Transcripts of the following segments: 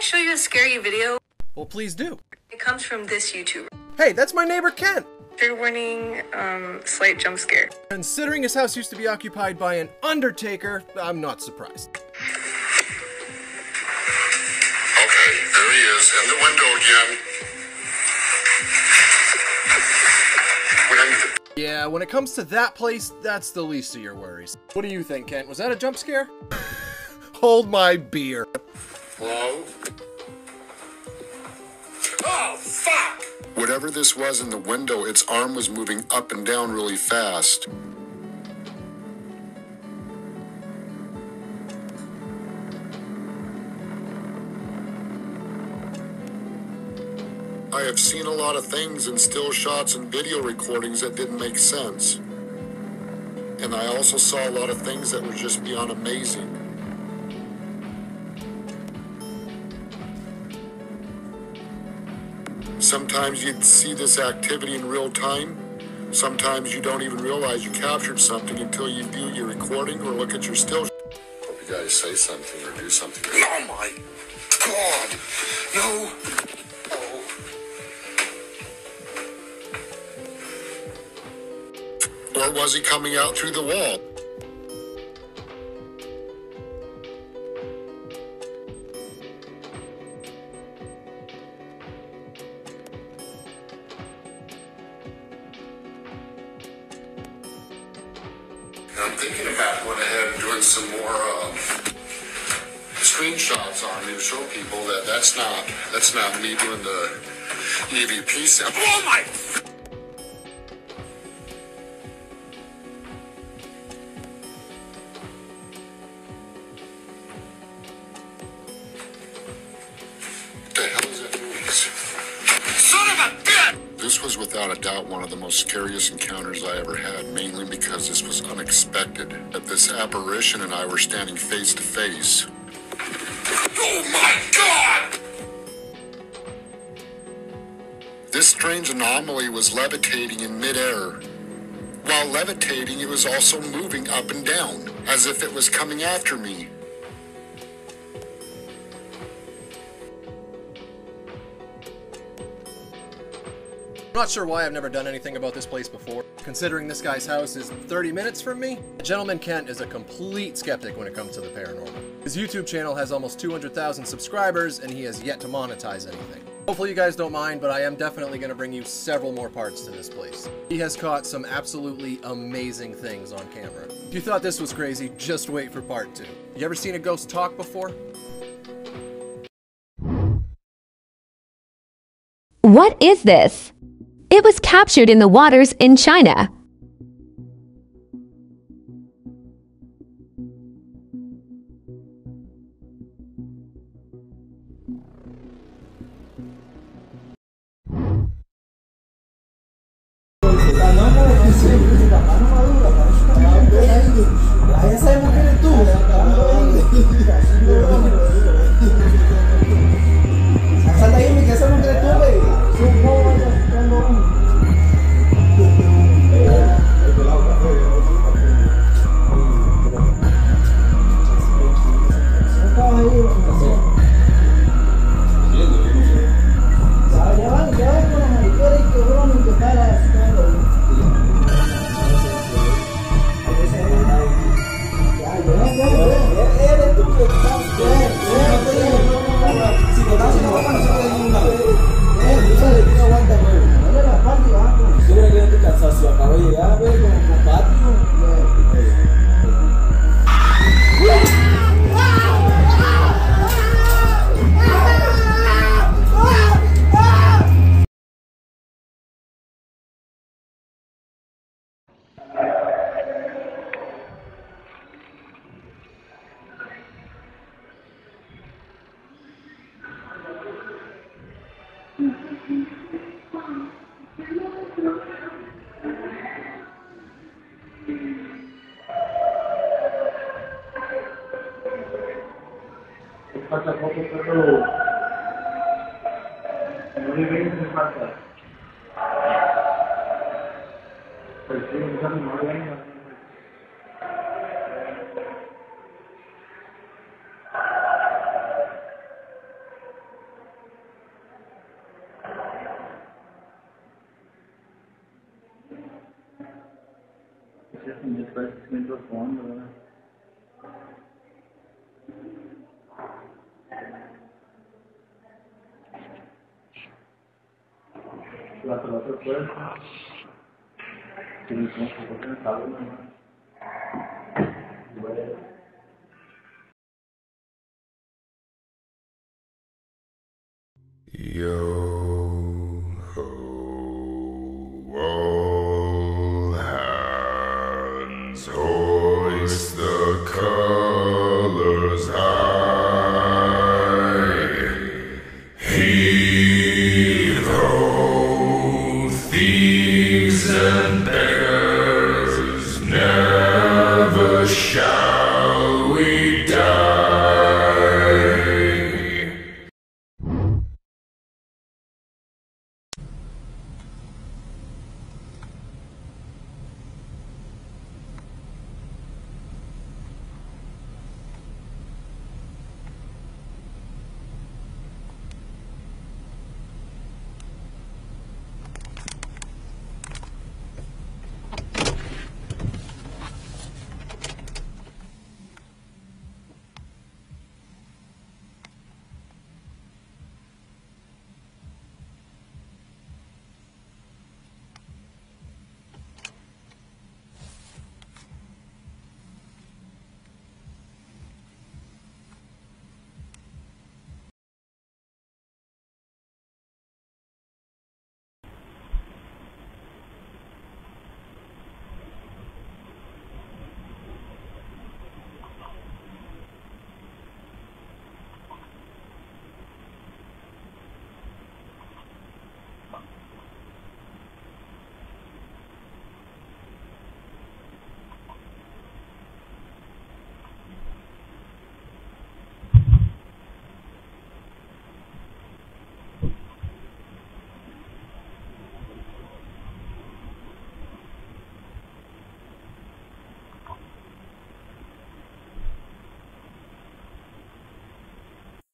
I show you a scary video? Well, please do. It comes from this YouTuber. Hey, that's my neighbor Kent. Trigger warning, um, slight jump scare. Considering his house used to be occupied by an undertaker, I'm not surprised. Okay, there he is, in the window again. Yeah, when it comes to that place, that's the least of your worries. What do you think, Kent? Was that a jump scare? Hold my beer. Hello? Oh, fuck! Whatever this was in the window, its arm was moving up and down really fast. I have seen a lot of things in still shots and video recordings that didn't make sense. And I also saw a lot of things that were just beyond amazing. Sometimes you'd see this activity in real time. Sometimes you don't even realize you captured something until you view your recording or look at your still. Hope you guys say something or do something. Oh my god! No! Oh. Or was he coming out through the wall? Screenshots on me to show people that that's not that's not me doing the EVP sample. Oh my! Of a bitch! This was without a doubt one of the most scariest encounters I ever had, mainly because this was unexpected. That this apparition and I were standing face to face. Strange anomaly was levitating in midair. While levitating, it was also moving up and down, as if it was coming after me. I'm not sure why I've never done anything about this place before. Considering this guy's house is 30 minutes from me, Gentleman Kent is a complete skeptic when it comes to the paranormal. His YouTube channel has almost 200,000 subscribers and he has yet to monetize anything. Hopefully you guys don't mind, but I am definitely going to bring you several more parts to this place. He has caught some absolutely amazing things on camera. If you thought this was crazy, just wait for part two. You ever seen a ghost talk before? What is this? It was captured in the waters in China. Thank.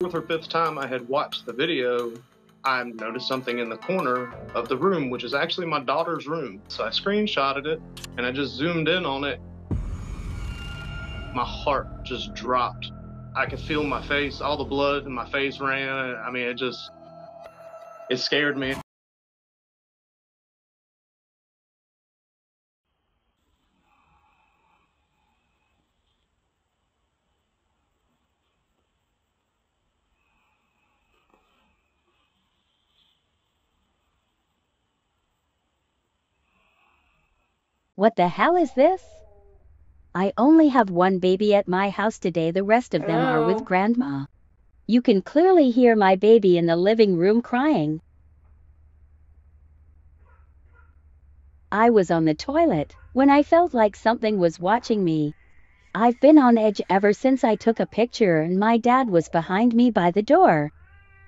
Fourth or fifth time I had watched the video, I noticed something in the corner of the room, which is actually my daughter's room. So I screenshotted it and I just zoomed in on it. My heart just dropped. I could feel my face, all the blood in my face ran. I mean, it just, it scared me. What the hell is this? I only have one baby at my house today, the rest of them are Oh. with grandma. You can clearly hear my baby in the living room crying. I was on the toilet when I felt like something was watching me. I've been on edge ever since I took a picture and my dad was behind me by the door.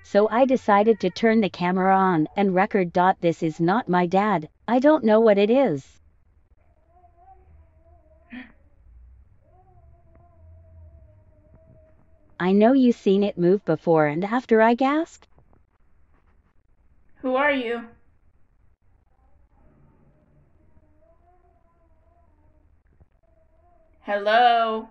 So I decided to turn the camera on and record. This is not my dad. I don't know what it is. I know you seen it move before and after I gasped. Who are you? Hello?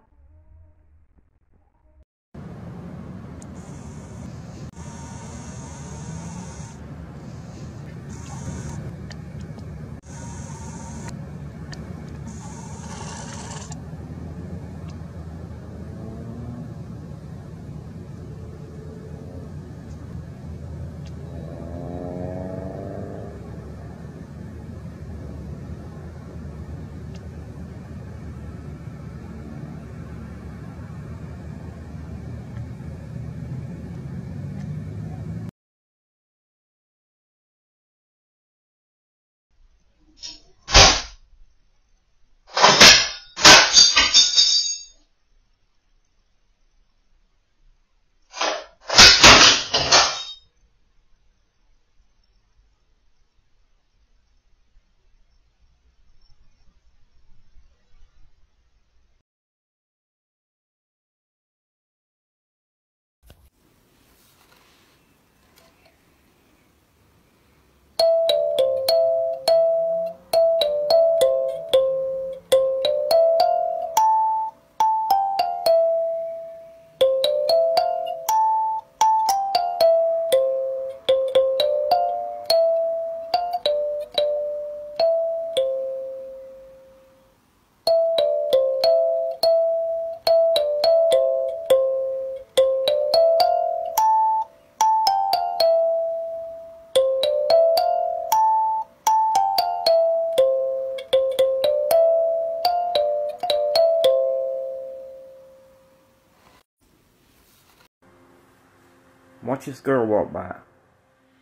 Watch this girl walk by.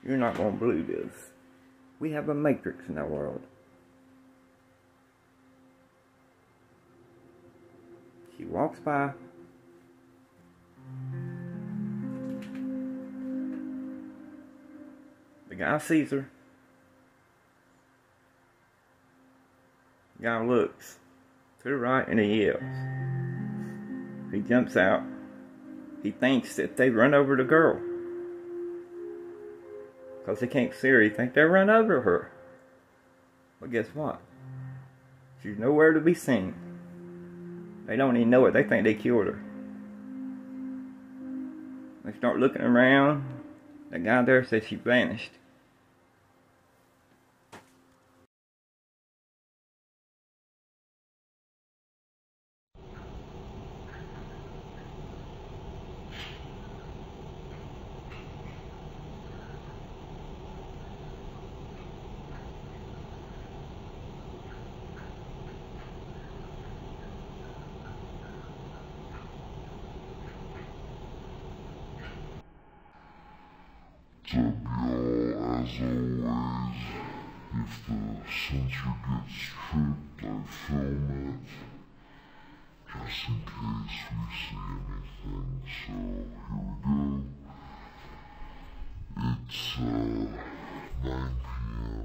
You're not gonna believe this. We have a matrix in our world. She walks by. The guy sees her. The guy looks to the right and he yells. He jumps out. He thinks that they run over the girl. Because they can't see her, he think they run over her. But guess what? She's nowhere to be seen. They don't even know it. They think they killed her. They start looking around. The guy there says she vanished. What's up, y'all? As always, if the sensor gets tripped, I film it. Just in case we see anything. So, here we go. It's, uh, 9 p.m.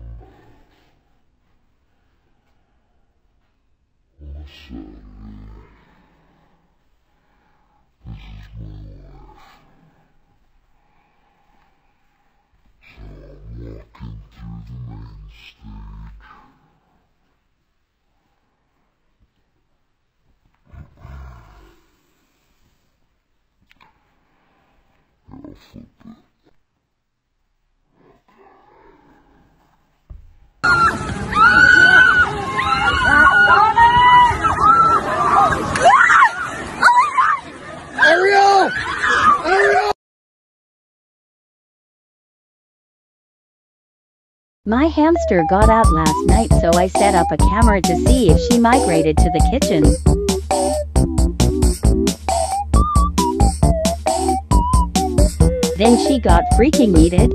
on a Saturday. This is my life. So I'm walking through the main stage. Here, I'll flip it. Ariel! Ariel! My hamster got out last night so I set up a camera to see if she migrated to the kitchen. Then she got freaking yeeted.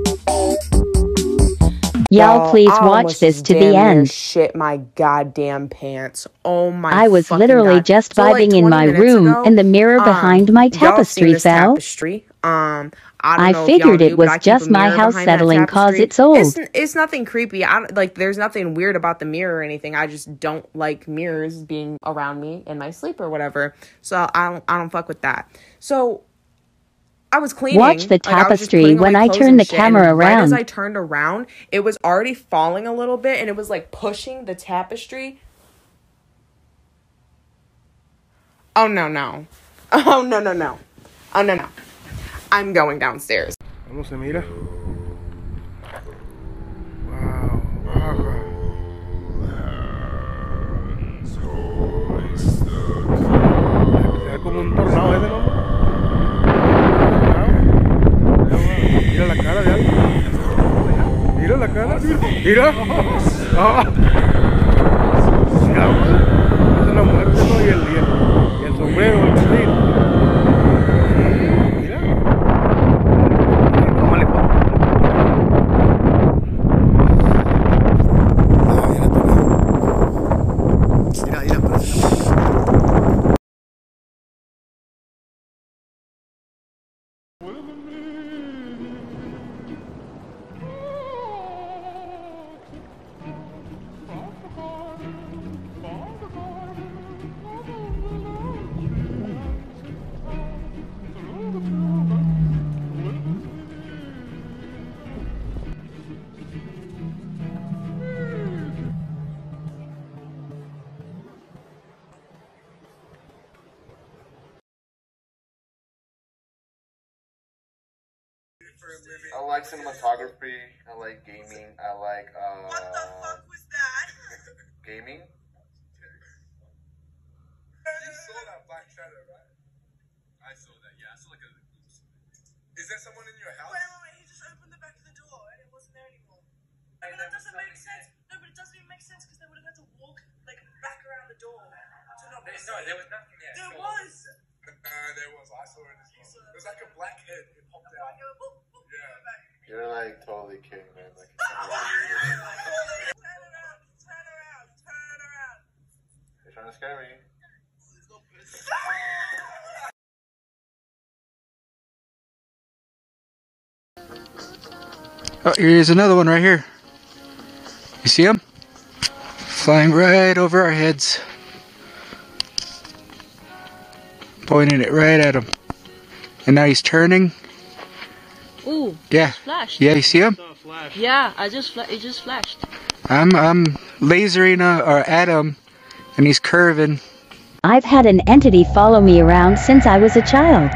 Y'all please I watch this to the end. Shit my goddamn pants. Oh my I was literally God. just So, like, vibing in my room ago, and the mirror um, behind my tapestry fell. Tapestry. Um, I don't I figured it do, was but I keep just my house settling 'cause tapestry. it's old. It's, it's nothing creepy. I like. There's nothing weird about the mirror or anything. I just don't like mirrors being around me in my sleep or whatever. So I don't. I don't fuck with that. So I was cleaning. Watch the like, I tapestry when I turned the shit, camera Right as. I turned around, it was already falling a little bit, and it was like pushing the tapestry. Oh no no, oh no no no, oh no no, I'm going downstairs. ¿Cómo se mira? Como un tornado. Mira la cara de alguien. Mira la cara. Mira. Y el, y el, y cinematography. I like gaming. I like uh. What the fuck was that? gaming. You saw that black shadow, right? I saw that. Yeah, I saw like a. Is there someone in your house? Wait, wait, wait. He just opened the back of the door and it wasn't there anymore. but that doesn't make sense. No, but it doesn't even make sense because they would have had to walk like back around the door to not be No, there was nothing there. There Sure. was. Uh, there was. I saw it as well. It was like a black head. It popped out. What, You're like totally kidding, man. Like, you're trying to scare me. Oh, here's another one right here. You see him? Flying right over our heads. Pointing it right at him. And now he's turning. Ooh. Yeah. Flashed. Yeah, you see him? Yeah, I just fla- it just flashed. I'm I'm lasering uh, or at him, and he's curving. I've had an entity follow me around since I was a child.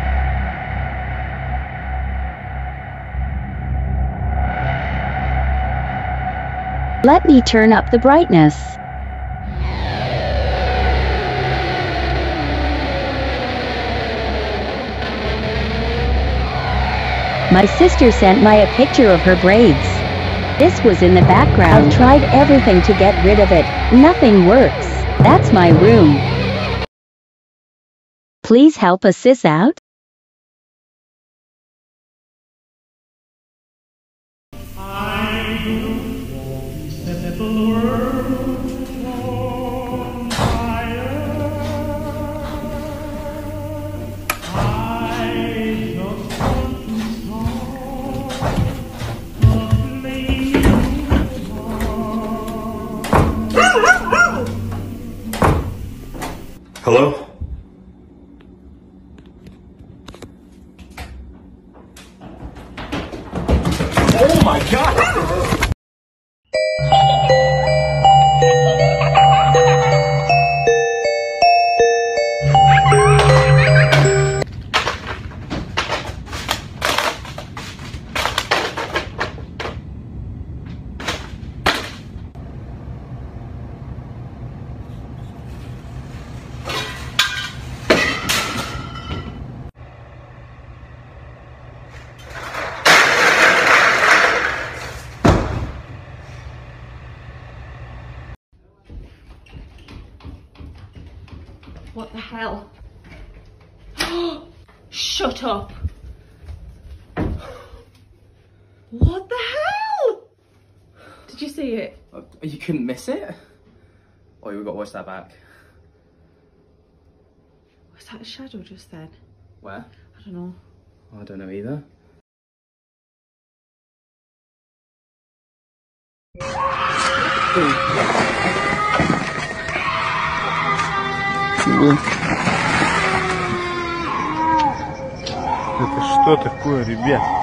Let me turn up the brightness. My sister sent my a picture of her braids. This was in the background. I've tried everything to get rid of it. Nothing works. That's my room. Please help a sis out. Hello? watch that back. Was that a shadow just then? Where? I don't know. Oh, I don't know either. Это что такое, ребят?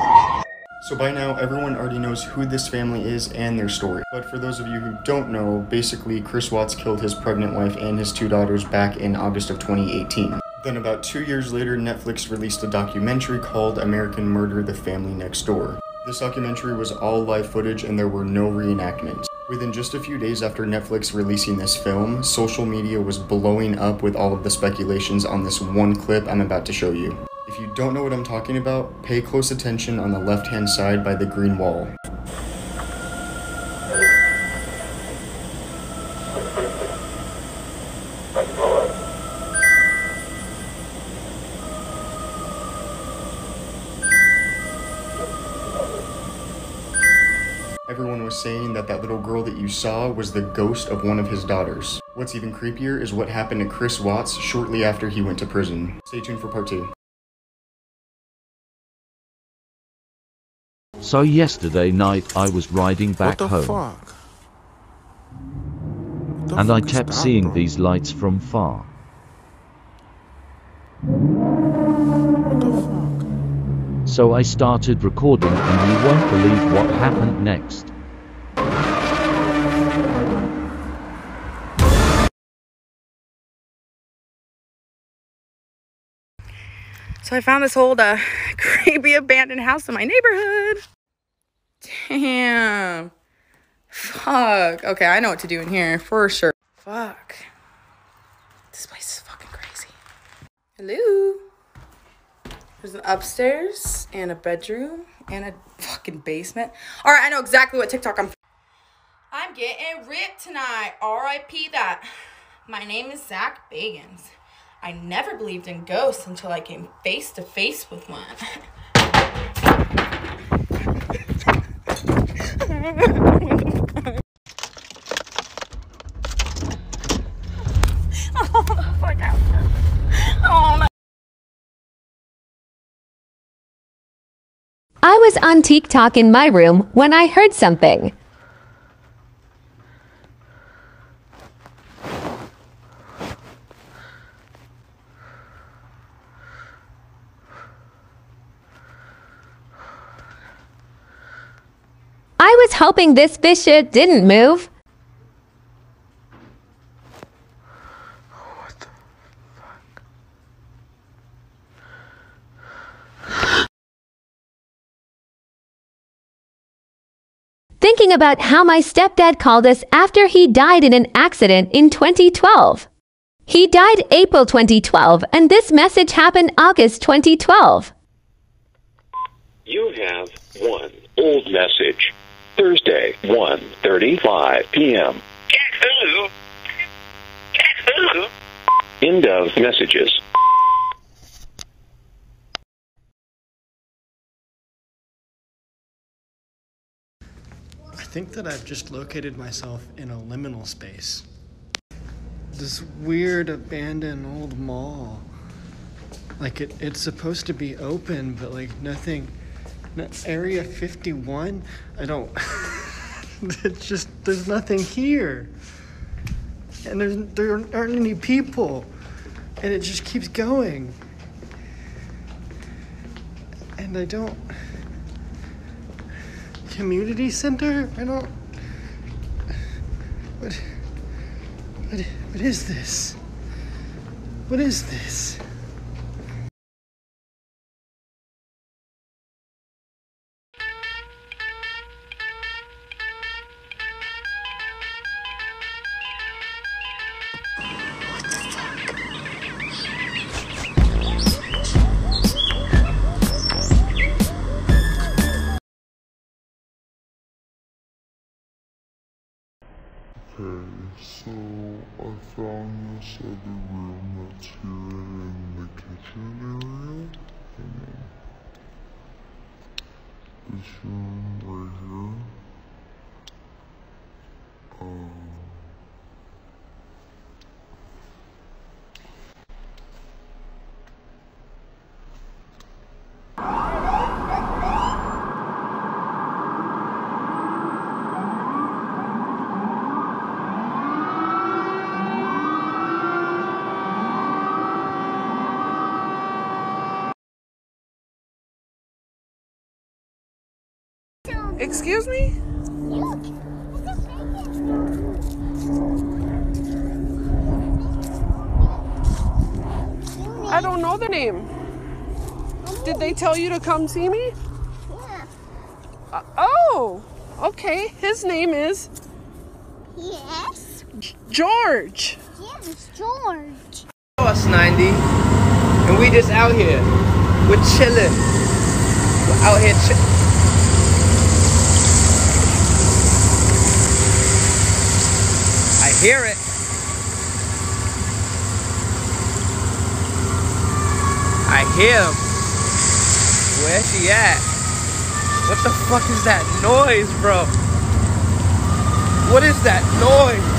So by now, everyone already knows who this family is and their story. But for those of you who don't know, basically Chris Watts killed his pregnant wife and his two daughters back in August of 2018. Then about two years later, Netflix released a documentary called American Murder, The Family Next Door. This documentary was all live footage and there were no reenactments. Within just a few days after Netflix releasing this film, social media was blowing up with all of the speculations on this one clip I'm about to show you. If you don't know what I'm talking about, pay close attention on the left hand side by the green wall. Everyone was saying that that little girl that you saw was the ghost of one of his daughters. What's even creepier is what happened to Chris Watts shortly after he went to prison. Stay tuned for part two. So yesterday night I was riding back the home. fuck? and I fuck is kept that, seeing bro? these lights from far. So I started recording and you won't believe what happened next. So I found this old uh, creepy abandoned house in my neighborhood. Damn. Fuck. Okay, I know what to do in here for sure. Fuck. This place is fucking crazy. Hello. There's an upstairs and a bedroom and a fucking basement. All right, I know exactly what TikTok I'm. I'm getting ripped tonight. R.I.P. that. My name is Zak Bagans. I never believed in ghosts until I came face to face with one. Fuck out. Oh, my. I was on TikTok in my room when I heard something. Was hoping this fish didn't move. Thinking about how my stepdad called us after he died in an accident in 2012. He died April 2012 and this message happened August 2012. You have one old message. Thursday, 1.35 p.m. End of messages. I think that I've just located myself in a liminal space. This weird abandoned old mall. Like it, it's supposed to be open, but like nothing. Area 51? I don't. it's just, there's nothing here. And there's, there aren't any people. And it just keeps going. And I don't. Community center? I don't. What. What, what is this? What is this? So I found this other room that's here in the kitchen area. And this room right here. Um, Excuse me? I don't know the name. Did they tell you to come see me? Uh, oh, okay. His name is Yes. George. Yes, George. Us 90, and we just out here. We're chilling. We're out here chilling. Hear it. I hear him. Where's she at? What the fuck is that noise, bro? What is that noise?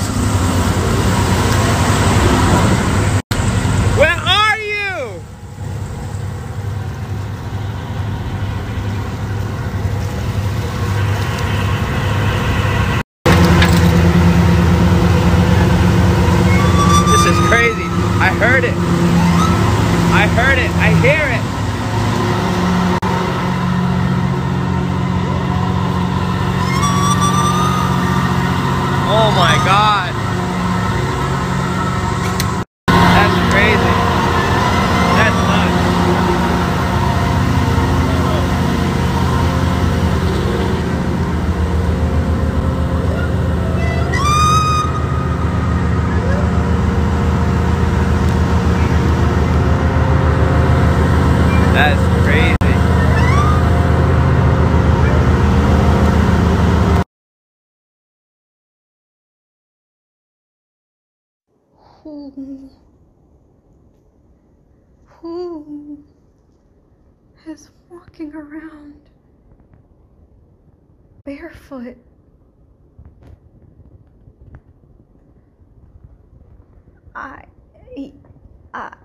who, who is walking around barefoot. I, I.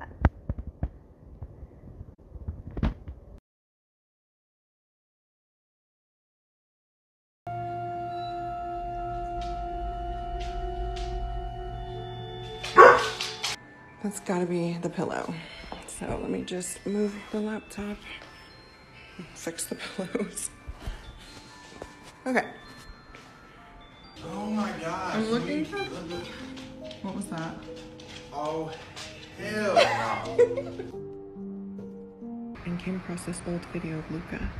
That's gotta be the pillow. So let me just move the laptop, fix the pillows. Okay. Oh my gosh. I'm looking for. What was that? Oh, hell no. and came across this old video of Luca.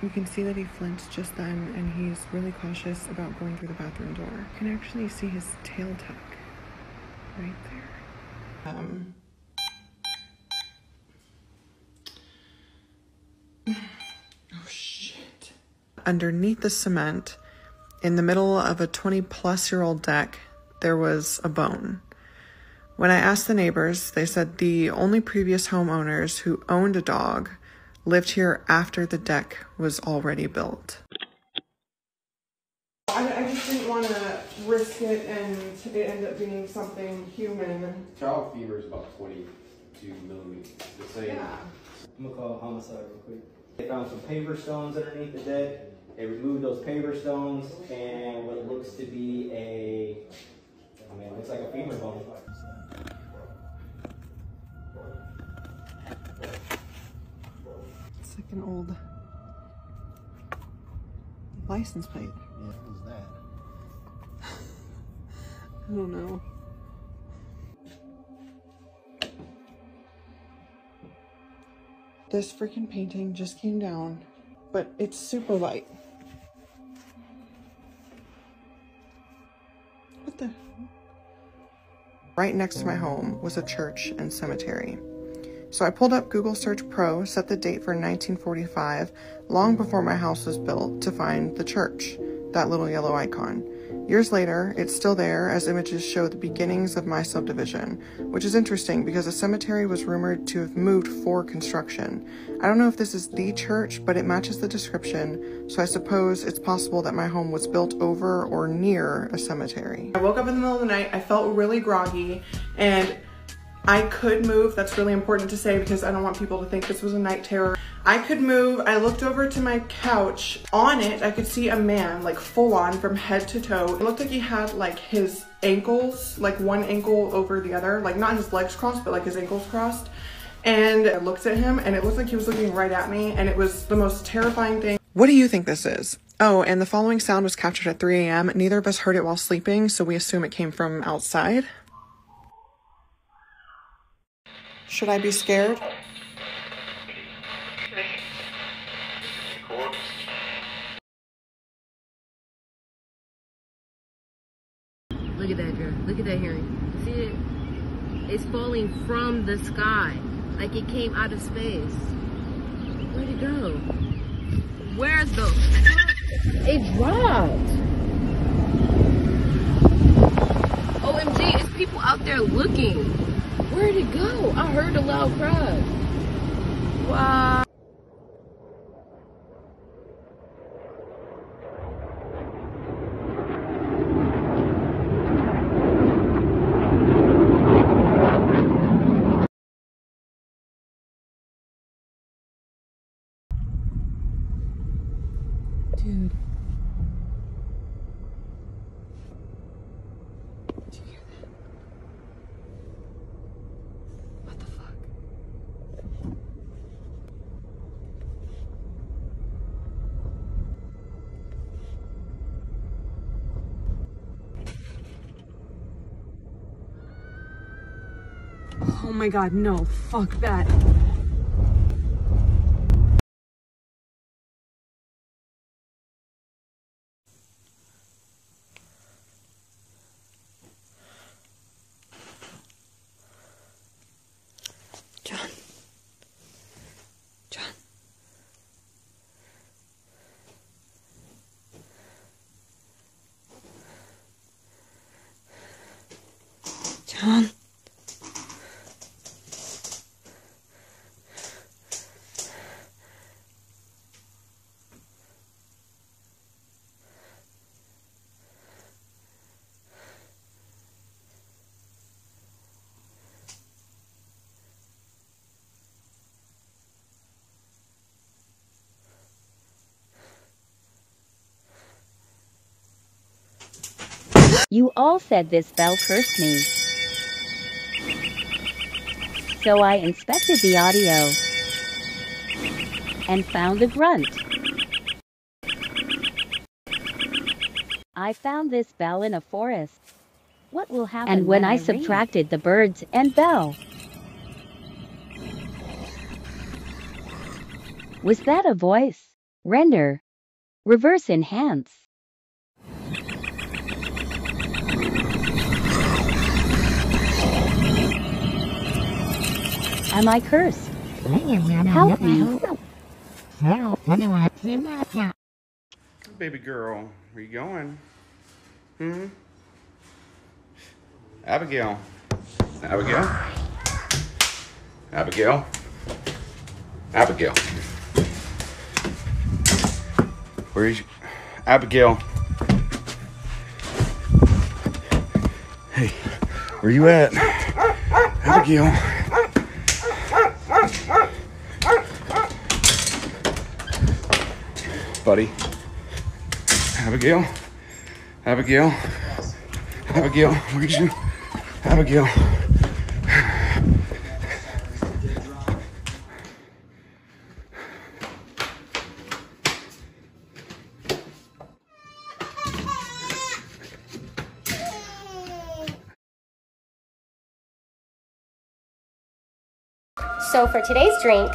You can see that he flinched just then, and he's really cautious about going through the bathroom door. You can actually see his tail tuck right there. Um. Oh shit. Underneath the cement, in the middle of a 20 plus year old deck, there was a bone. When I asked the neighbors, they said the only previous homeowners who owned a dog lived here after the deck was already built. I, I just didn't want to risk it and it end up being something human. Child femur is about 22 millimeters. The same. Yeah. I'm gonna call homicide real quick. They found some paver stones underneath the deck. They removed those paver stones and what looks to be a, I mean, it looks like a femur bone. It's like an old license plate. Oh, I don't know. This freaking painting just came down, but it's super light. What the? Right next to my home was a church and cemetery. So I pulled up Google Earth Pro, set the date for 1945, long before my house was built, to find the church, that little yellow icon. Years later, it's still there as images show the beginnings of my subdivision, which is interesting because the cemetery was rumored to have moved for construction. I don't know if this is the church, but it matches the description, so I suppose it's possible that my home was built over or near a cemetery. I woke up in the middle of the night, I felt really groggy, and I could move. That's really important to say because I don't want people to think this was a night terror. I could move. I looked over to my couch. On it, I could see a man like full on from head to toe. It looked like he had like his ankles, like one ankle over the other, like not his legs crossed, but like his ankles crossed. And I looked at him and it looked like he was looking right at me and it was the most terrifying thing. What do you think this is? Oh, and the following sound was captured at 3 a.m. Neither of us heard it while sleeping, so we assume it came from outside. Should I be scared? Look at that, girl. Look at that hearing. See it? From the sky. Like it came out of space. Where'd it go? Where's the... It dropped. OMG, it's people out there looking. Where'd it go? I heard a loud cry. Wow. My god, no. Fuck that. You all said this bell cursed me. So I inspected the audio and found a grunt. I found this bell in a forest. What will happen and when, I, subtracted the birds and bell? Was that a voice? Render. Reverse enhance. Am I cursed? Help me. Baby girl, where you going? Hmm? Abigail. Abigail? Abigail? Abigail. Where is you? Abigail. Hey, where you at? Abigail. Buddy. Abigail. Abigail. Abigail, where's you? Abigail. So for today's drink,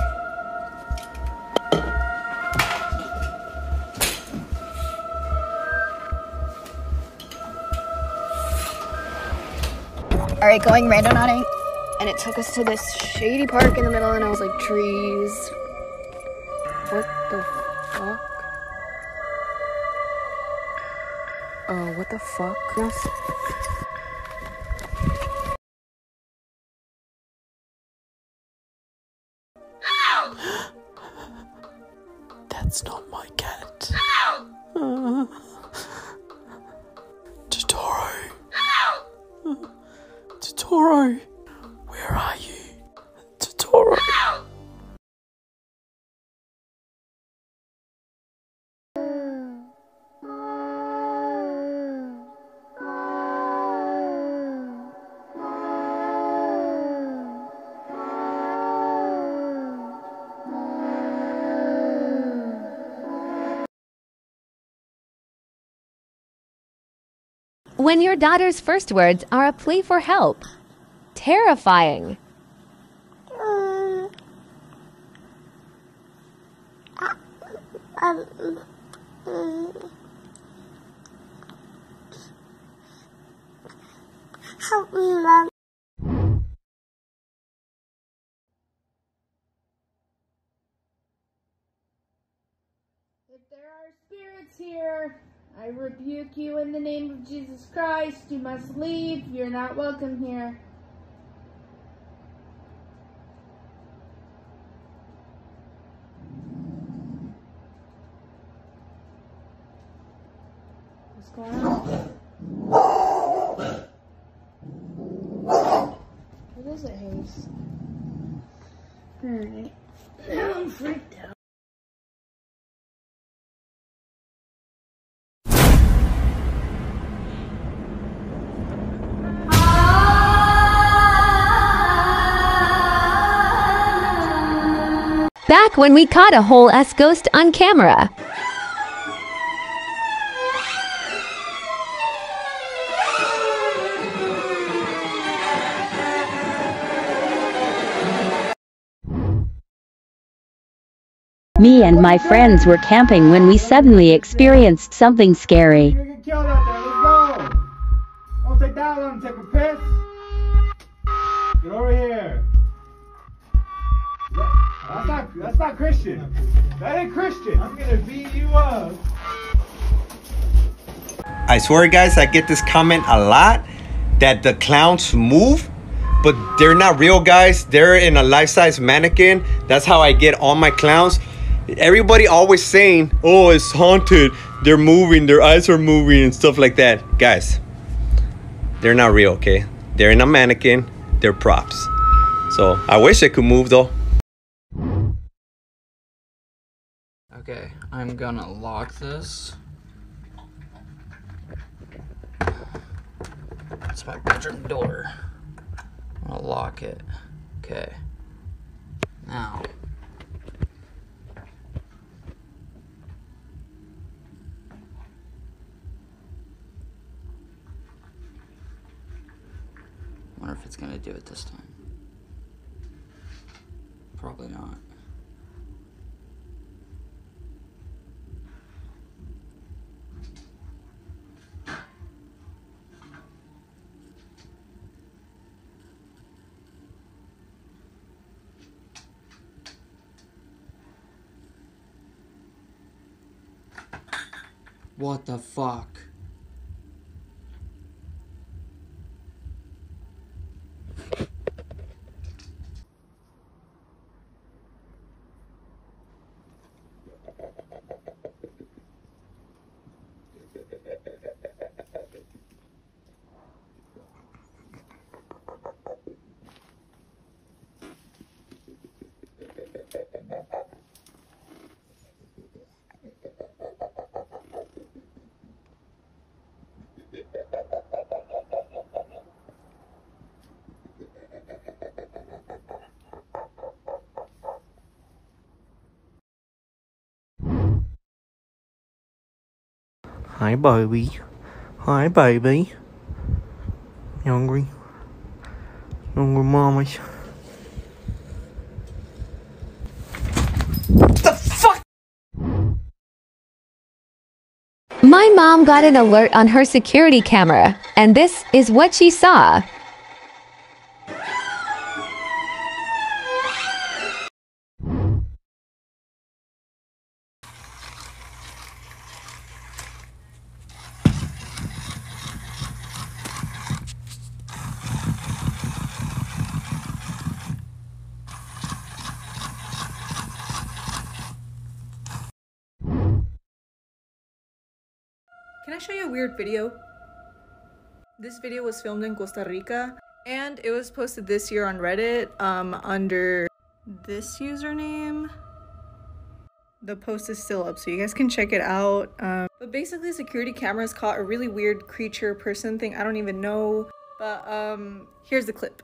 All right, going randonauting, and it took us to this shady park in the middle, and I was like, trees. What the fuck? Oh, what the fuck? When your daughter's first words are a plea for help. Terrifying. Help me, Mom. If there are spirits here, I rebuke you in the name of Jesus Christ. You must leave. You're not welcome here. What's going on? What is it, Hayes? Alright. Now I'm freaked Back when we caught a whole S ghost on camera. Me and my friends were camping when we suddenly experienced something scary. Get killed out That's not. That's not Christian. That ain't Christian. I'm gonna beat you up. I swear, guys, I get this comment a lot that the clowns move, but they're not real, guys. They're in a life size mannequin. That's how I get all my clowns. Everybody always saying, oh, it's haunted. They're moving, their eyes are moving, and stuff like that. Guys, they're not real, okay? They're in a mannequin, they're props. So I wish they could move though. Okay, I'm gonna lock this. It's my bedroom door. I'm gonna lock it. Okay. Now. Wonder if it's gonna do it this time. Probably not. What the fuck? Hi, baby. Hi, baby. You hungry? Hungry, mommy? My mom got an alert on her security camera, and this is what she saw. Weird video? This video was filmed in Costa Rica and it was posted this year on Reddit um, under this username. The post is still up so you guys can check it out. Um, but basically security cameras caught a really weird creature person thing. I don't even know. But um, here's the clip.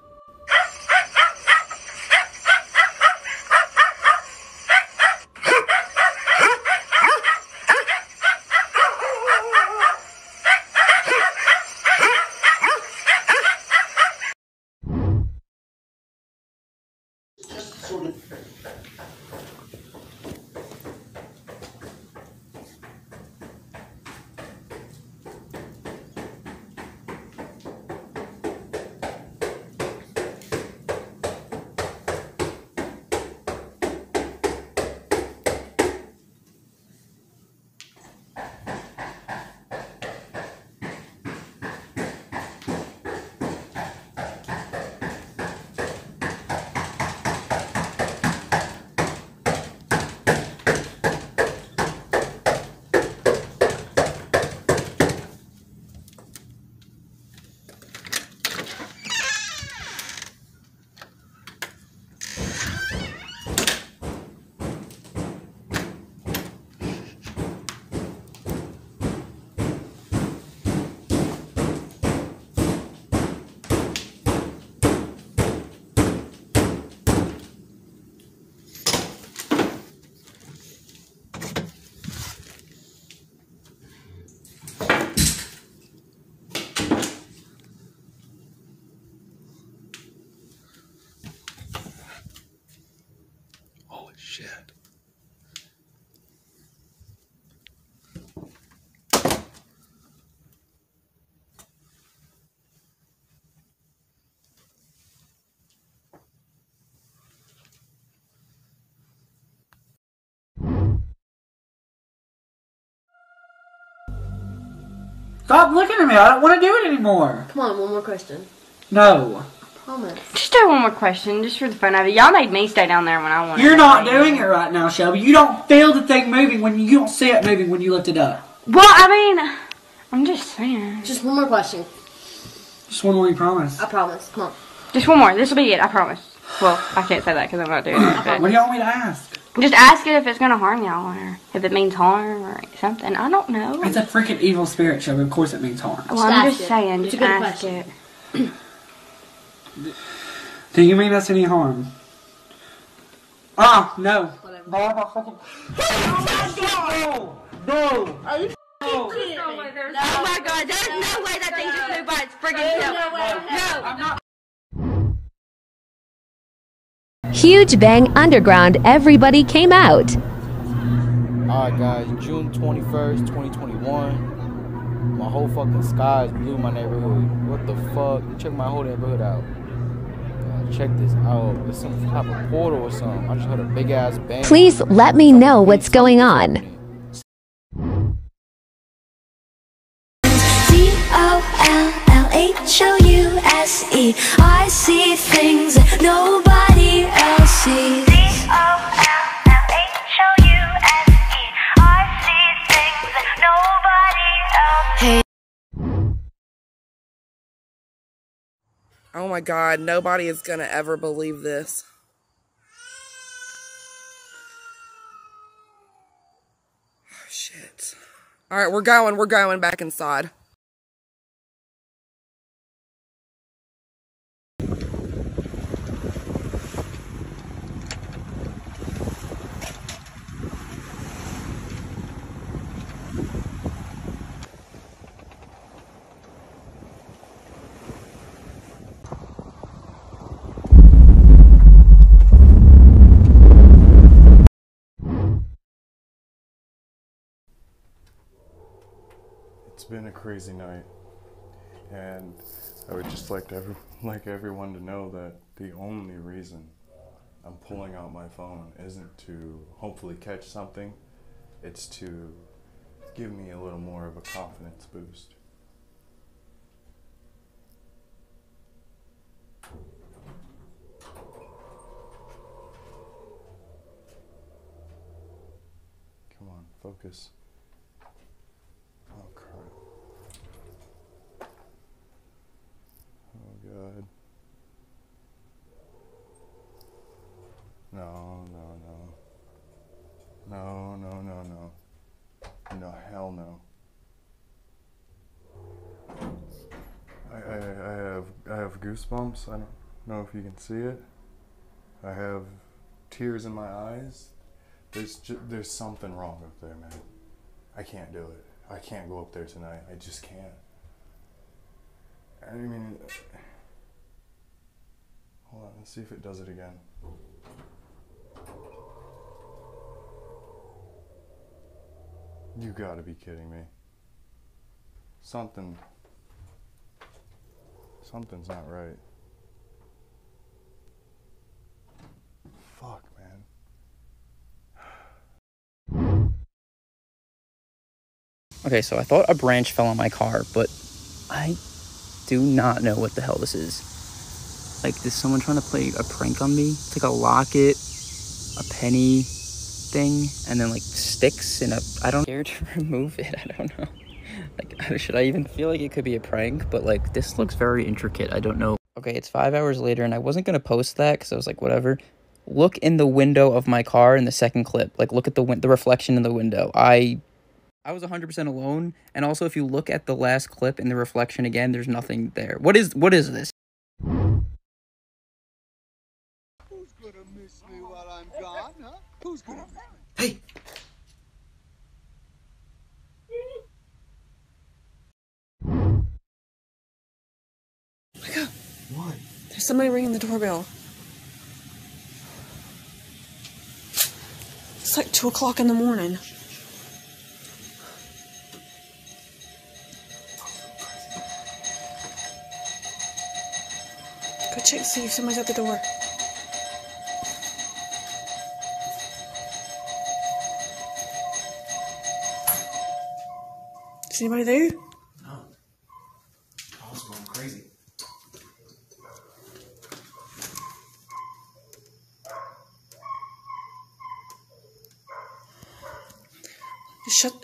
Stop looking at me. I don't want to do it anymore. Come on, one more question. No. Promise. Just do one more question, just for the fun of it. Y'all made me stay down there when I wanted. You're to not stay. doing it right now, Shelby. You don't feel the thing moving when you, you don't see it moving when you lift it up. Well, I mean, I'm just saying. Just one more question. Just one more, you promise. I promise. Come on. Just one more. This will be it. I promise. Well, I can't say that because I'm not doing it. but- What do y'all want me to ask? Just ask it if it's gonna harm y'all or if it means harm or something. I don't know. It's a freaking evil spirit, Shelby. Of course it means harm. well, I'm ask just it. saying. It's a Just good ask question. it. Do you mean us any harm? Ah, no. Baba fucking. No! Are you no. Oh my god, there's no way that thing just flew by its friggin' tail. No. Huge Bang Underground, everybody came out. Alright guys, June 21st, 2021. My whole fucking skies blew my neighborhood. What the fuck? Check my whole neighborhood out. Uh, check this out. It's some type of portal or something. I just heard a big ass bang. Please let me know what's going on. D-O-L-L-H-O-U-S-E Oh my god, nobody is gonna ever believe this. Oh, shit. Alright, we're going, we're going back inside. Been a crazy night, and I would just like to every, like everyone to know that the only reason I'm pulling out my phone isn't to hopefully catch something. It's to give me a little more of a confidence boost. Come on, focus. Oh crap. Oh god. No, no, no. No, no, no, no. No, hell no. I, I, I have Goosebumps. I don't know if you can see it. I have tears in my eyes. There's there's something wrong up there, man. I can't do it. I can't go up there tonight. I just can't. I mean, hold on. Let's see if it does it again. You gotta be kidding me. Something. Something's not right. Fuck, man. Okay, so I thought a branch fell on my car, but I do not know what the hell this is. Like, is someone trying to play a prank on me? It's like a locket, a penny thing, and then like sticks and a. I don't care to remove it. I don't know. Like, should I even feel like it could be a prank? But like, this looks very intricate. I don't know. Okay, it's five hours later, and I wasn't gonna post that because I was like, whatever. Look in the window of my car in the second clip. Like, look at the win- the reflection in the window. I I was 100% alone, and also if you look at the last clip in the reflection again, there's nothing there. What is what is this? Who's gonna miss me while I'm gone, huh? Who's gonna me? Hey! What? There's somebody ringing the doorbell. It's like 2 o'clock in the morning. Go check see if somebody's at the door. Is anybody there? No. I was going crazy.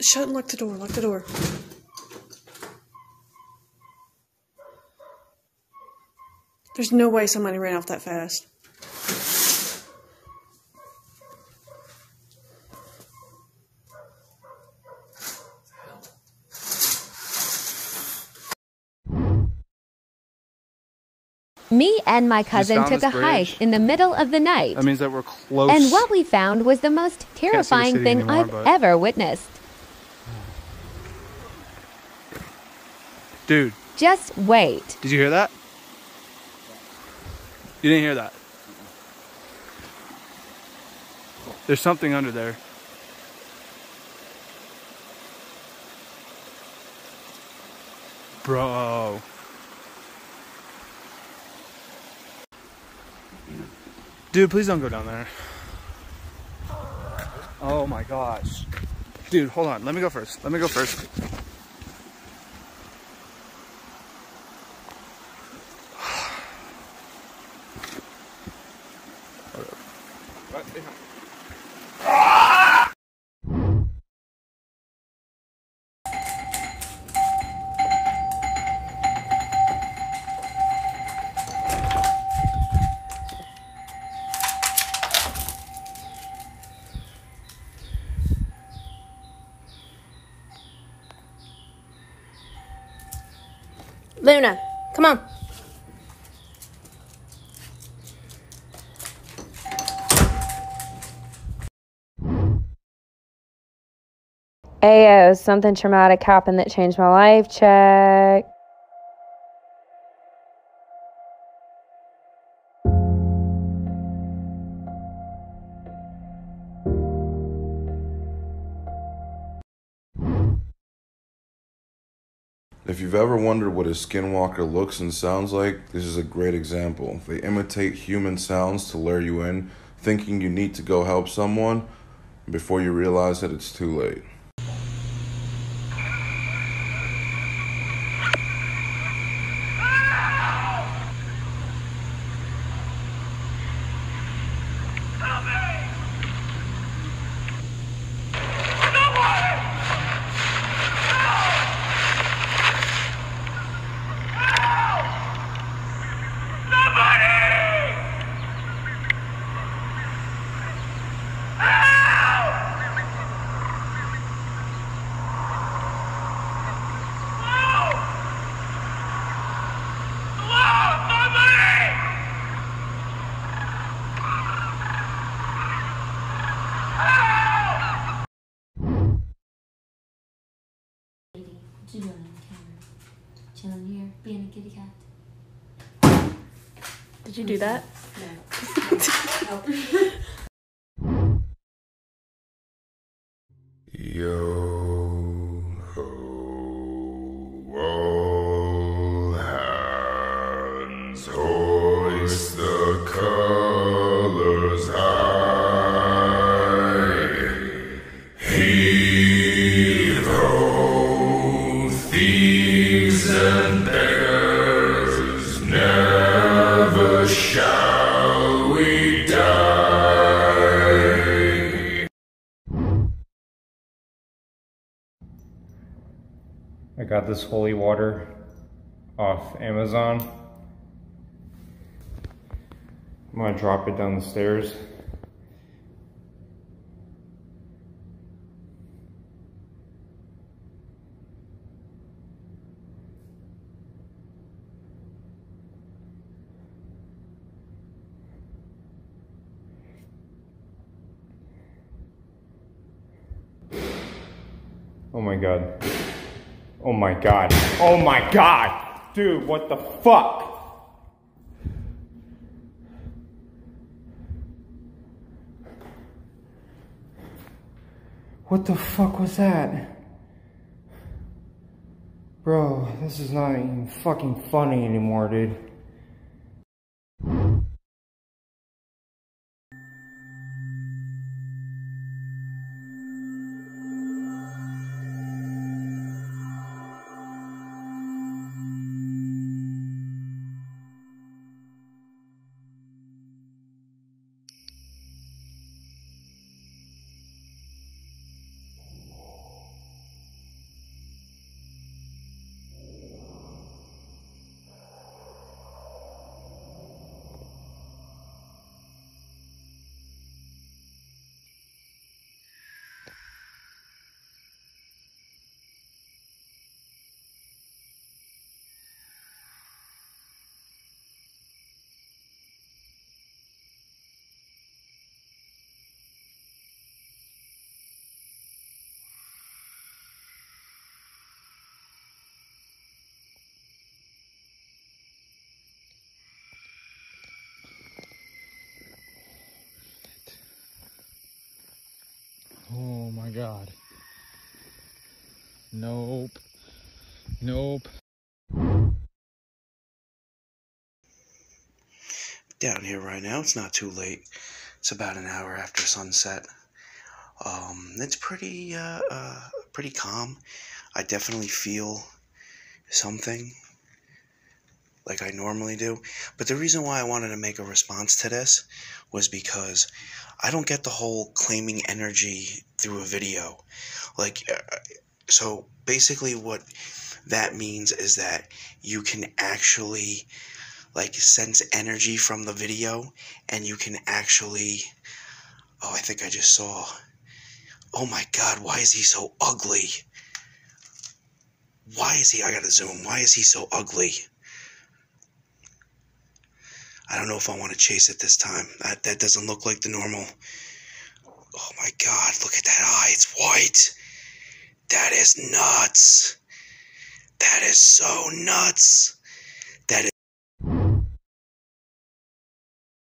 Shut, shut and lock the door. Lock the door. There's no way somebody ran off that fast. Me and my cousin took a this hike in the middle of the night. That means that we're close. And what we found was the most see the terrifying thing anymore, I've but- ever witnessed. Dude, Just wait. did you hear that? You didn't hear that. There's something under there. Bro. Dude, please don't go down there. Oh my gosh. Dude, hold on. Let me go first. Let me go first. Come on. Ayo, uh, something traumatic happened that changed my life. Check. You've ever wondered what a skinwalker looks and sounds like, this is a great example. They imitate human sounds to lure you in, thinking you need to go help someone before you realize that it's too late. What you doing on camera? Chilling here, being a kitty cat. Did you do that? Yo this holy water off Amazon. I'm gonna drop it down the stairs. Oh my god. Oh my god. Oh my god! Dude, what the fuck? What the fuck was that? Bro, this is not even fucking funny anymore, dude. Nope. Nope. Down here right now. It's not too late. It's about an hour after sunset. Um, it's pretty, uh, uh, pretty calm. I definitely feel something like I normally do. But the reason why I wanted to make a response to this was because I don't get the whole claiming energy through a video. Like, uh, so basically, what that means is that you can actually like sense energy from the video and you can actually oh i think i just saw oh my god why is he so ugly? Why is he i gotta zoom why is he so ugly? I don't know if i want to chase it this time. That that doesn't look like the normal oh my god look at that eye it's white that is nuts that is so nuts that is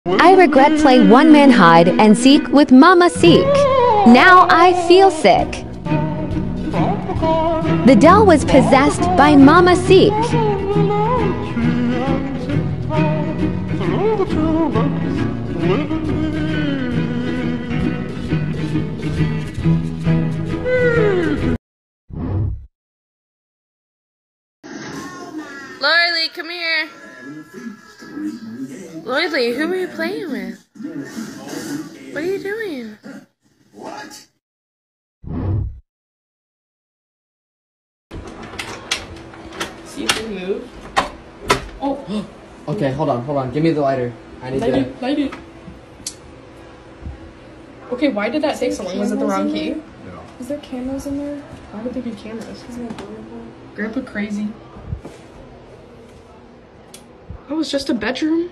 I regret play one man hide and seek with Mama Seek. Now I feel sick. The doll was possessed by Mama Seek. Lorelei, come here. Lorelei, who are you playing with? What are you doing? What? See if they move. Oh. okay, hold on, hold on. Give me the lighter. I need Light to. it, light it. Okay, why did that take so long? Was it the wrong key? No. Is there cameras in there? Why would there be cameras? Grandpa crazy. Oh, it's just a bedroom.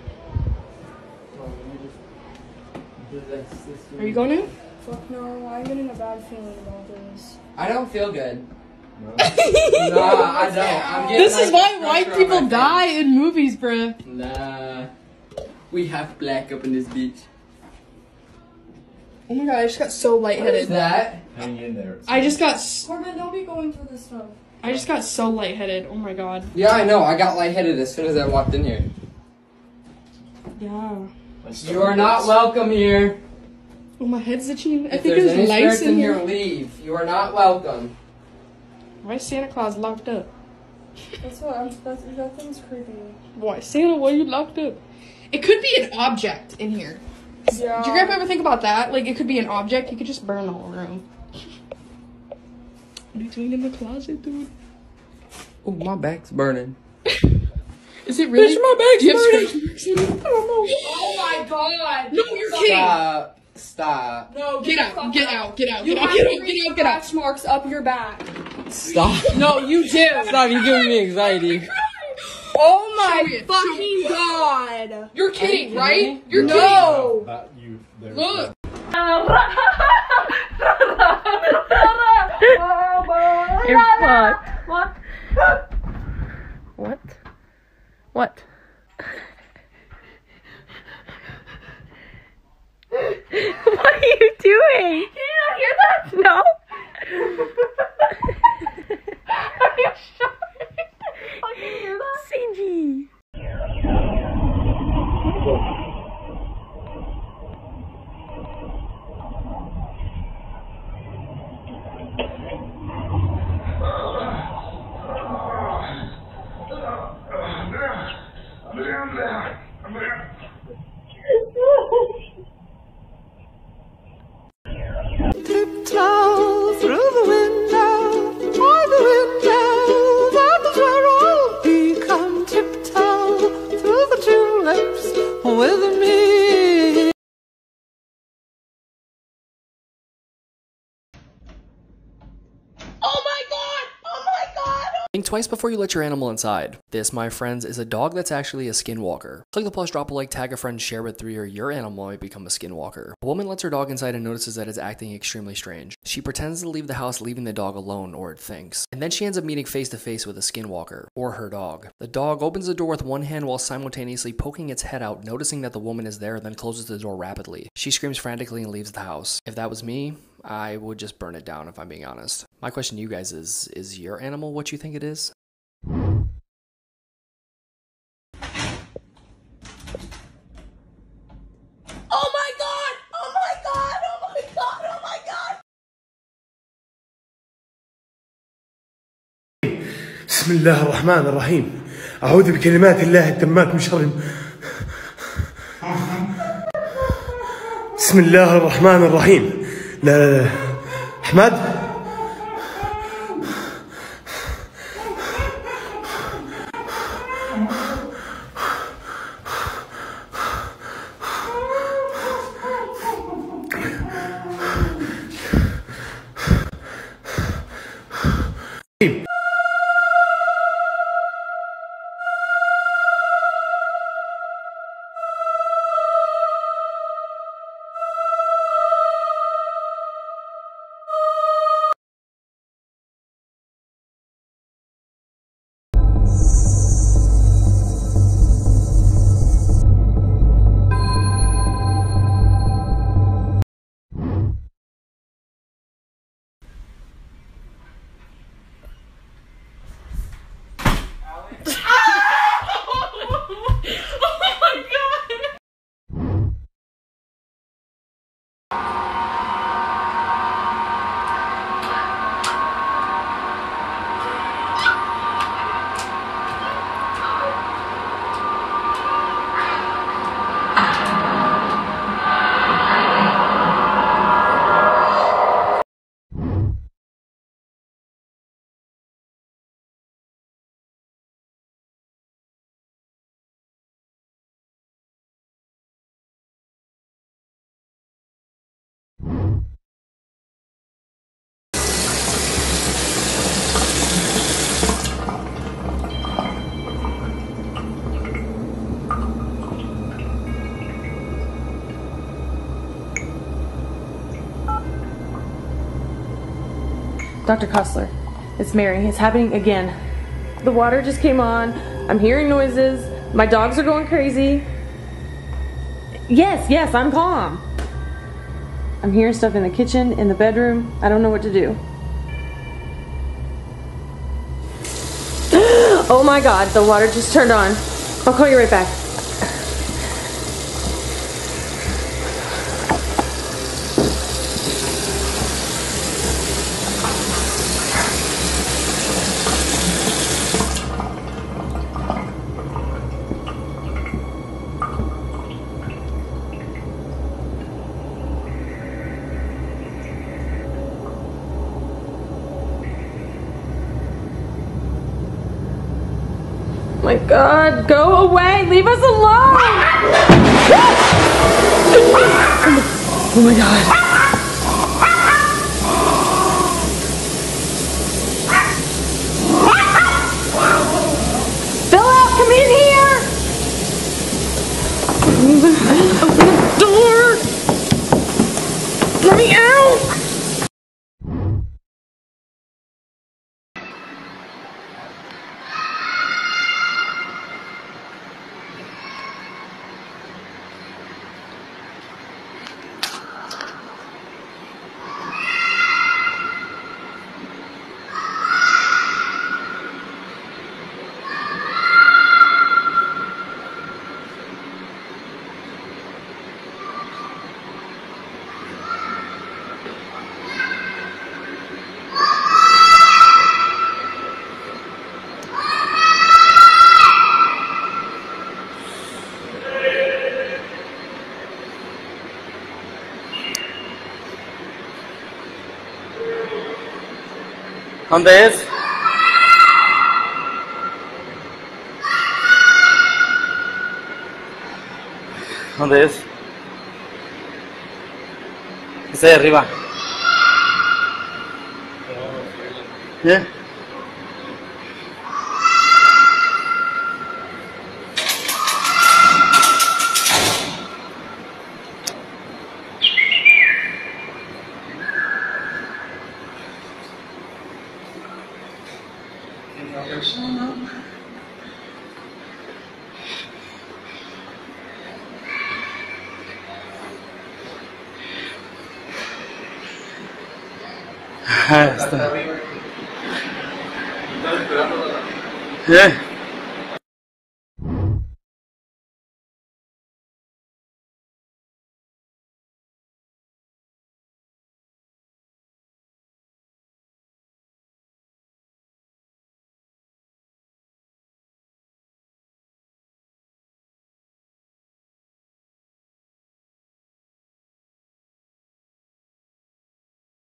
Are you going in? Fuck no, I'm getting a bad feeling about this. I don't feel good. no, I don't. I'm getting, This is why white people die in movies, bruh. Nah. We have black up in this beach. Oh my god, I just got so lightheaded. What is that? Hang in there. I just got s- Corbin, don't be going through this stuff. I just got so lightheaded. Oh my god. Yeah, I know. I got lightheaded as soon as I walked in here. Yeah. You are not welcome here. Oh, my head's itching. I If think there's there's any lights in in here. here, leave. You are not welcome. Why is Santa Claus locked up? That's what I'm. That's, that thing's creepy. Why, Santa? Why are you locked up? It could be an object in here. Yeah. Did your grandpa ever think about that? Like, it could be an object. You could just burn the whole room. What are you doing in the closet, dude? Oh, my back's burning. Is it really? Bitch, my back's Do you have burning. scratch marks in it? I don't know. Oh my god! No, you're kidding. Stop. Stop. No, Get the out, fuck get out, get out, You get out, have get out, three get out, get out. scratch marks up your back. Stop. No, you do. Stop. You're giving me anxiety. Oh my Show it, fucking god! You're kidding, right? You're No. That you. There. kidding. Look. You're. What? Are you doing? Did you not hear that? No. are you sure? Fucking hear that? Sinji. Tiptoe through the window, by the window, that is where tiptoe through the tulips with me. Oh my god! Oh my god! Think twice before you let your animal inside. This, my friends, is a dog that's actually a skinwalker. Click the plus, drop a like, tag a friend, share with three, or your animal might become a skinwalker. A woman lets her dog inside and notices that it's acting extremely strange. She pretends to leave the house, leaving the dog alone, or it thinks. And then she ends up meeting face to face with a skinwalker, or her dog. The dog opens the door with one hand while simultaneously poking its head out, noticing that the woman is there, then closes the door rapidly. She screams frantically and leaves the house. If that was me, I would just burn it down if I'm being honest. My question to you guys is Is your animal what you think it is? Oh my god! Oh my god! Oh my god! Oh my god! بسم الله الرحمن الرحيم أعوذ بكلمات الله التمات من شر بسم الله الرحمن الرحيم لا لا لا أحمد Dr. Cussler, it's Mary. It's happening again. The water just came on. I'm hearing noises. My dogs are going crazy. Yes, yes, I'm calm. I'm hearing stuff in the kitchen, in the bedroom. I don't know what to do. oh my god, the water just turned on. I'll call you right back. My god, go away! Leave us alone! oh my god. ¿Dónde es? ¿Dónde es? Está ahí arriba. ¿Eh?